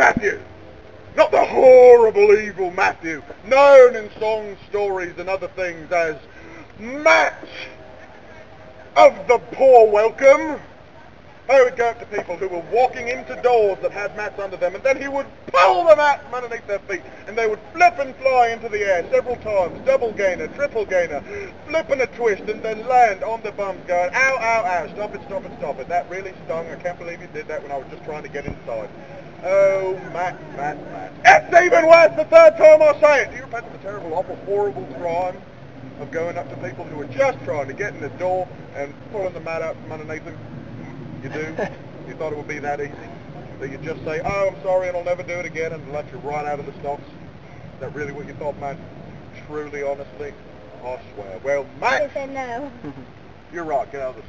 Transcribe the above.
Matthew. Not the horrible, evil Matthew, known in songs, stories, and other things as Matt of the Poor Welcome. I would go up to people who were walking into doors that had mats under them, and then he would pull the mat from underneath their feet, and they would flip and fly into the air several times, double gainer, triple gainer, flip and a twist, and then land on the bums going, ow, ow, ow, stop it, stop it, stop it. That really stung. I can't believe you did that when I was just trying to get inside. Oh, Matt, Matt, Matt. It's even worse the third time I say it. Do you repent of the terrible, awful, horrible crime of going up to people who are just trying to get in the door and pulling the mat out from underneath them? You do? you thought it would be that easy? That you just say, oh, I'm sorry, and I'll never do it again, and let you right out of the stocks? Is that really what you thought, man? Truly, honestly? I swear. Well, I Matt, said no. you're right. Get out of the